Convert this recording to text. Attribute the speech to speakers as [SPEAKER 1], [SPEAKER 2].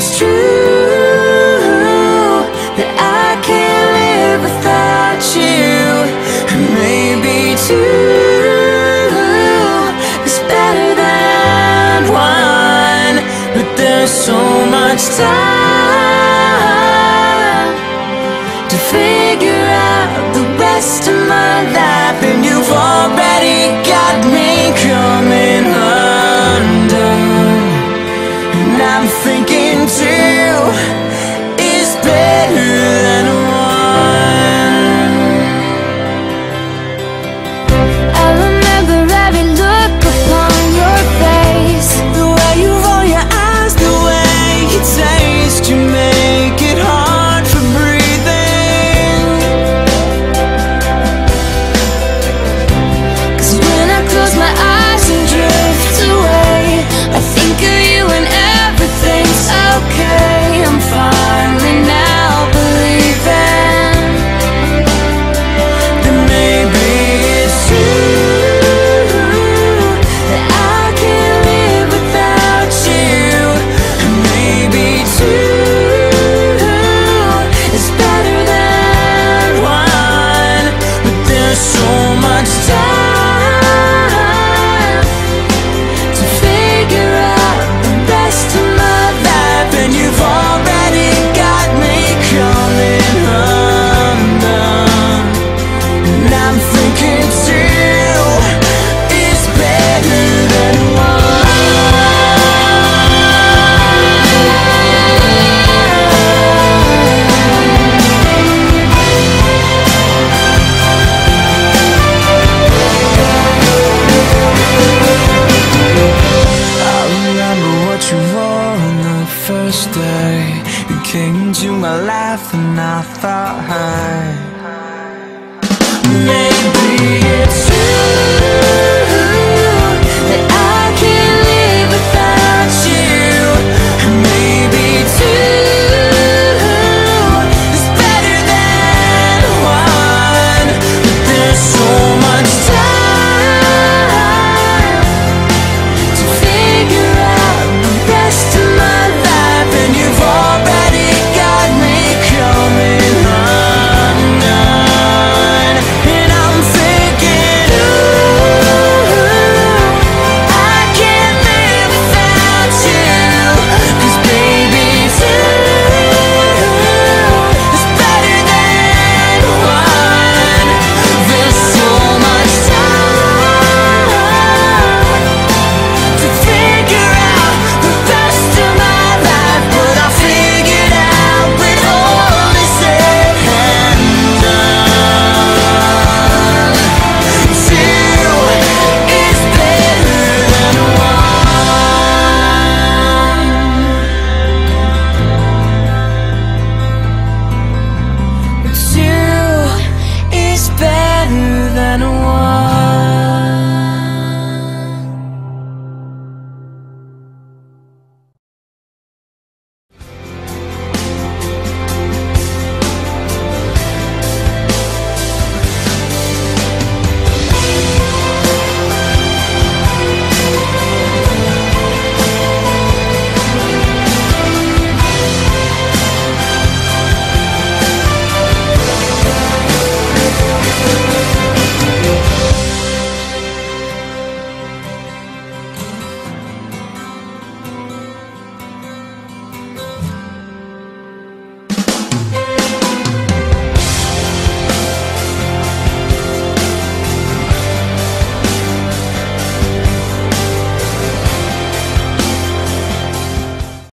[SPEAKER 1] it's true
[SPEAKER 2] that I can't live without you.
[SPEAKER 1] Maybe two.
[SPEAKER 2] It's better than
[SPEAKER 1] one, but there's so much time thinking two, is better first day You came into my life and I thought, hi Maybe it's